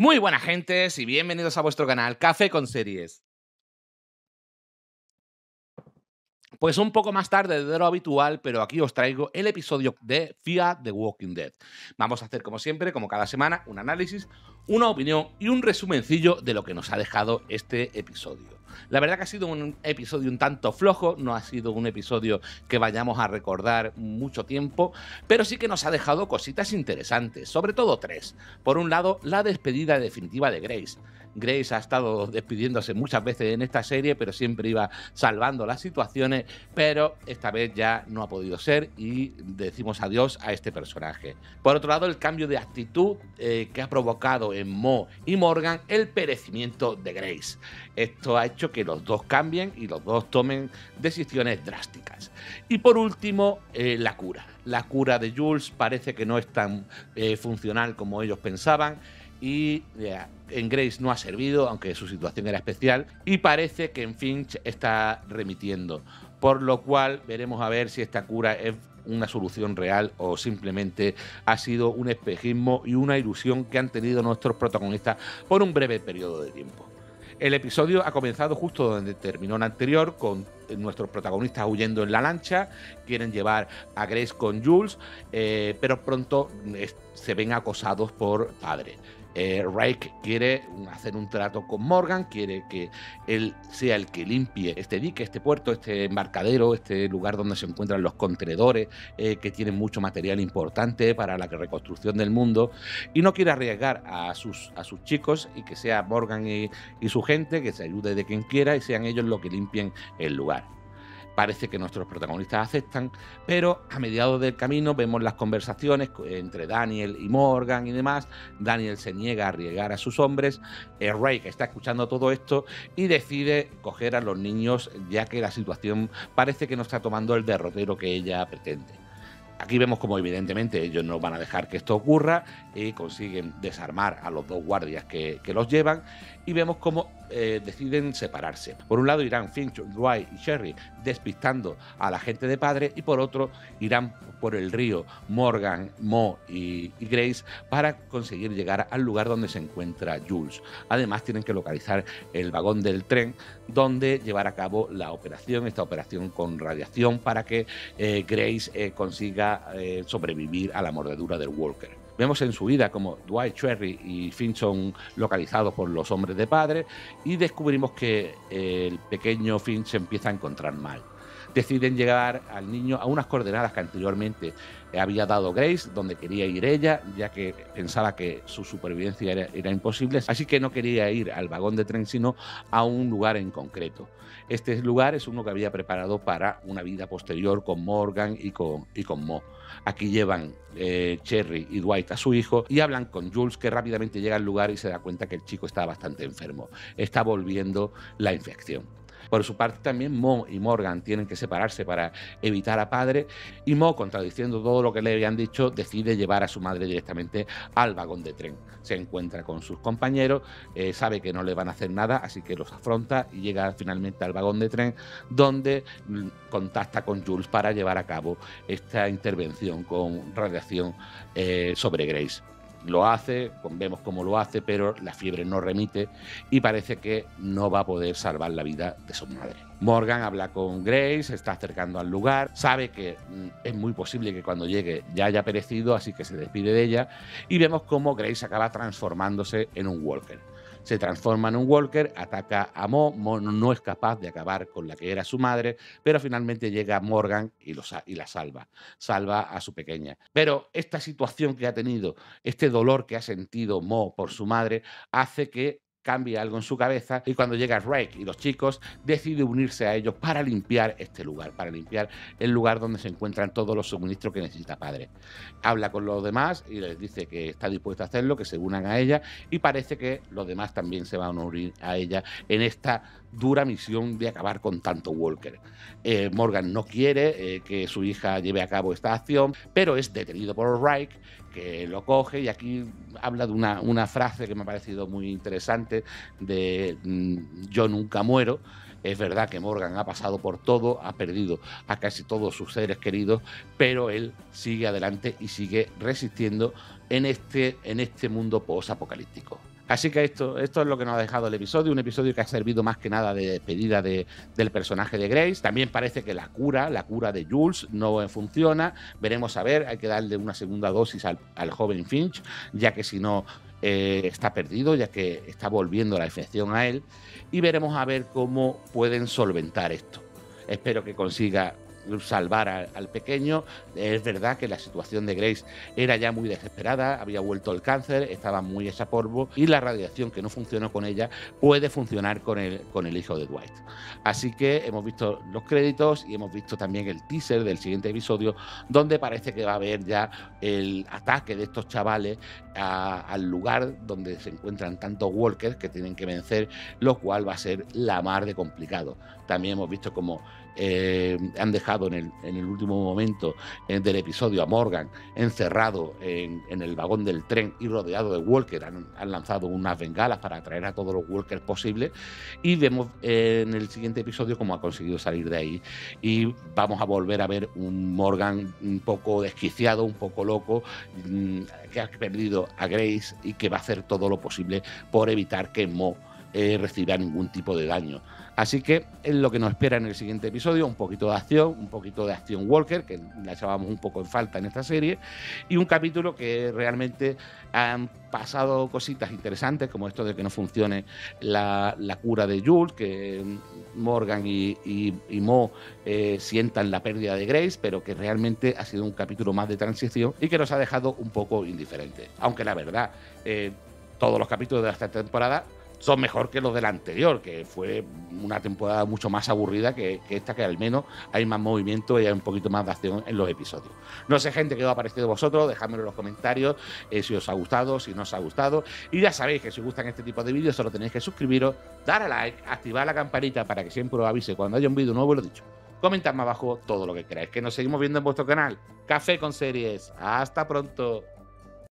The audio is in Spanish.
Muy buenas gentes y bienvenidos a vuestro canal Café con Series. Pues un poco más tarde de lo habitual, pero aquí os traigo el episodio de Fear the Walking Dead. Vamos a hacer como siempre, como cada semana, un análisis, una opinión y un resumencillo de lo que nos ha dejado este episodio. La verdad que ha sido un episodio un tanto flojo, no ha sido un episodio que vayamos a recordar mucho tiempo, pero sí que nos ha dejado cositas interesantes, sobre todo tres. Por un lado, la despedida definitiva de Grace. Grace ha estado despidiéndose muchas veces en esta serie, pero siempre iba salvando las situaciones, pero esta vez ya no ha podido ser y decimos adiós a este personaje. Por otro lado, el cambio de actitud eh, que ha provocado en Mo y Morgan el perecimiento de Grace. Esto ha hecho que los dos cambien y los dos tomen decisiones drásticas. Y por último, eh, la cura. La cura de Jules parece que no es tan eh, funcional como ellos pensaban y en Grace no ha servido, aunque su situación era especial, y parece que en Finch está remitiendo, por lo cual veremos a ver si esta cura es una solución real o simplemente ha sido un espejismo y una ilusión que han tenido nuestros protagonistas por un breve periodo de tiempo. El episodio ha comenzado justo donde terminó el anterior, con nuestros protagonistas huyendo en la lancha, quieren llevar a Grace con Jules, eh, pero pronto eh, se ven acosados por padre. Eh, quiere hacer un trato con Morgan, quiere que él sea el que limpie este dique, este puerto, este embarcadero, este lugar donde se encuentran los contenedores eh, que tienen mucho material importante para la reconstrucción del mundo y no quiere arriesgar a sus, a sus chicos y que sea Morgan y su gente, que se ayude de quien quiera y sean ellos los que limpien el lugar. Parece que nuestros protagonistas aceptan, pero a mediados del camino vemos las conversaciones entre Daniel y Morgan y demás. Daniel se niega a arriesgar a sus hombres. Ray, que está escuchando todo esto, y decide coger a los niños, ya que la situación parece que no está tomando el derrotero que ella pretende. Aquí vemos como evidentemente ellos no van a dejar que esto ocurra y consiguen desarmar a los dos guardias que, los llevan y vemos cómo eh, deciden separarse. Por un lado irán Finch, Dwight y Sherry despistando a la gente de padre y por otro irán por el río Morgan, Mo y, Grace para conseguir llegar al lugar donde se encuentra Jules. Además tienen que localizar el vagón del tren donde llevar a cabo la operación, esta operación con radiación para que eh, Grace eh, consiga sobrevivir a la mordedura del Walker. Vemos en su vida como Dwight Cherry y Finn son localizados por los hombres de padre y descubrimos que el pequeño Finn se empieza a encontrar mal. Deciden llegar al niño a unas coordenadas que anteriormente había dado Grace, donde quería ir ella, ya que pensaba que su supervivencia era, imposible, así que no quería ir al vagón de tren, sino a un lugar en concreto. Este lugar es uno que había preparado para una vida posterior con Morgan y con, y con Mo. Aquí llevan eh, Cherry y Dwight a su hijo y hablan con Jules que rápidamente llega al lugar y se da cuenta que el chico está bastante enfermo. Está volviendo la infección. Por su parte también Mo y Morgan tienen que separarse para evitar a padre y Mo, contradiciendo todo lo que le habían dicho, decide llevar a su madre directamente al vagón de tren. Se encuentra con sus compañeros, eh, sabe que no le van a hacer nada, así que los afronta y llega finalmente al vagón de tren donde mm, contacta con Jules para llevar a cabo esta intervención con radiación eh, sobre Grace lo hace, vemos cómo lo hace, pero la fiebre no remite y parece que no va a poder salvar la vida de su madre. Morgan habla con Grace, está acercando al lugar, sabe que mm, es muy posible que cuando llegue ya haya perecido, así que se despide de ella y vemos cómo Grace acaba transformándose en un Walker se transforma en un Walker, ataca a Mo, Mo no es capaz de acabar con la que era su madre, pero finalmente llega Morgan y, y la salva, salva a su pequeña. Pero esta situación que ha tenido, este dolor que ha sentido Mo por su madre, hace que cambia algo en su cabeza y cuando llega Rake y los chicos decide unirse a ellos para limpiar este lugar, para limpiar el lugar donde se encuentran todos los suministros que necesita padre. Habla con los demás y les dice que está dispuesto a hacerlo, que se unan a ella y parece que los demás también se van a unir a ella en esta dura misión de acabar con tanto Walker. Eh, Morgan no quiere eh, que su hija lleve a cabo esta acción, pero es detenido por Reich que lo coge y aquí habla de una, frase que me ha parecido muy interesante de mm, yo nunca muero. Es verdad que Morgan ha pasado por todo, ha perdido a casi todos sus seres queridos, pero él sigue adelante y sigue resistiendo en este, en este mundo post-apocalíptico. Así que esto, esto es lo que nos ha dejado el episodio, un episodio que ha servido más que nada de despedida de, del personaje de Grace. También parece que la cura, la cura de Jules, no funciona. Veremos a ver, hay que darle una segunda dosis al, joven Finch, ya que si no eh, está perdido, ya que está volviendo la infección a él. Y veremos a ver cómo pueden solventar esto. Espero que consiga salvar al pequeño. Es verdad que la situación de Grace era ya muy desesperada, había vuelto el cáncer, estaba muy hecha polvo y la radiación que no funcionó con ella puede funcionar con el, con el hijo de Dwight. Así que hemos visto los créditos y hemos visto también el teaser del siguiente episodio donde parece que va a haber ya el ataque de estos chavales al lugar donde se encuentran tantos walkers que tienen que vencer, lo cual va a ser la mar de complicado. También hemos visto como eh, han dejado en el, en el último momento eh, del episodio a Morgan encerrado en, el vagón del tren y rodeado de Walker. Han, lanzado unas bengalas para atraer a todos los Walkers posibles y vemos eh, en el siguiente episodio cómo ha conseguido salir de ahí y vamos a volver a ver un Morgan un poco desquiciado, un poco loco, mm, que ha perdido a Grace y que va a hacer todo lo posible por evitar que Mo reciba ningún tipo de daño. Así que es lo que nos espera en el siguiente episodio, un poquito de acción, un poquito de acción Walker, que la echábamos un poco en falta en esta serie, y un capítulo que realmente han pasado cositas interesantes, como esto de que no funcione la, cura de Jules, que Morgan y, Mo eh, sientan la pérdida de Grace, pero que realmente ha sido un capítulo más de transición y que nos ha dejado un poco indiferentes. Aunque la verdad, eh, todos los capítulos de esta temporada son mejor que los de la anterior, que fue una temporada mucho más aburrida que, esta, que al menos hay más movimiento y hay un poquito más de acción en los episodios. No sé, gente, qué os ha parecido vosotros, dejadmelo en los comentarios eh, si os ha gustado, si no os ha gustado. Y ya sabéis que si os gustan este tipo de vídeos, solo tenéis que suscribiros, dar a like, activar la campanita para que siempre os avise cuando haya un vídeo nuevo, lo dicho. Comentadme abajo todo lo que queráis. Que nos seguimos viendo en vuestro canal. Café con series. Hasta pronto.